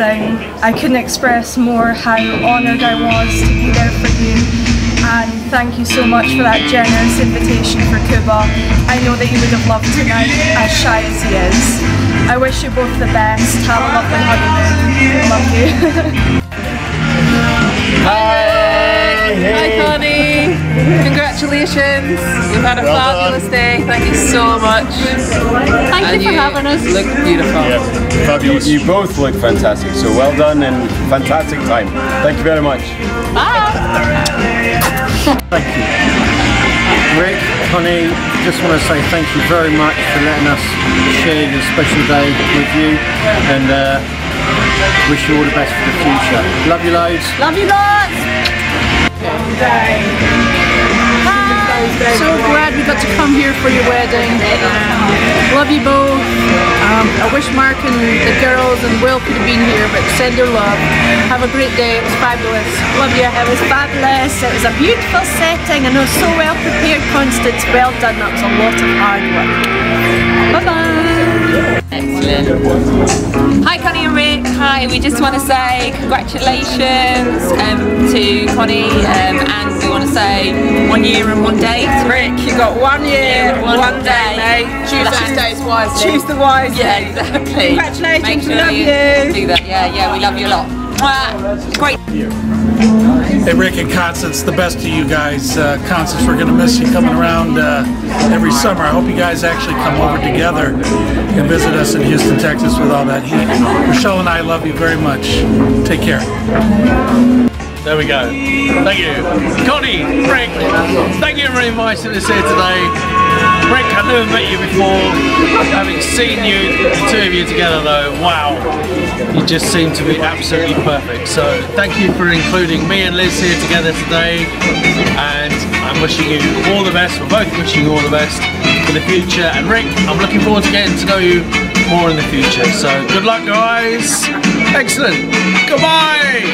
I couldn't express more how honoured I was to be there for you. And thank you so much for that generous invitation for Cuba. I know that you would have loved tonight, as shy as he is. I wish you both the best. Have a lovely honeymoon. Love you. Congratulations! You've had a Well fabulous done. day. Thank you so much. Thank And you for having us. Look beautiful. Yeah, fabulous. You both look fantastic, so well done and fantastic time. Thank you very much. Bye. thank you. Rick, honey, just want to say thank you very much for letting us share your special day with you and uh, wish you all the best for the future. Love you loads. Love you lots! So glad we got to come here for your wedding. Love you both. Um, I wish Mark and the girls and Will could have been here, but send their love. Have a great day. It was fabulous. Love you. It was fabulous. It was a beautiful setting and it was so well prepared, Constance. Well done. That was a lot of hard work. Bye bye. Excellent. Hi Connie and Rick. Hi, we just want to say congratulations um, to Connie um, and we want to say one year and one day to Rick. You got one year, One one, day. day, mate. Choose And- those days wisely. Choose the wisely. Yeah, exactly. Congratulations, Make we love you. Do that. Yeah, yeah, we love you a lot. Mwah. Great. Hey Rick and Constance, the best of you guys. Uh, Constance, we're gonna miss you coming around uh, every summer. I hope you guys actually come over together and visit us in Houston, Texas with all that heat. Michelle and I love you very much. Take care. There we go. Thank you. Connie, Rick, thank you for inviting us here today. Rick, I've never met you before. Having seen you, the two of you together though, wow. You just seem to be absolutely perfect. So thank you for including me and Liz here together today. And I'm wishing you all the best. We're both wishing you all the best for the future. And Rick, I'm looking forward to getting to know you more in the future. So good luck guys. Excellent. Goodbye.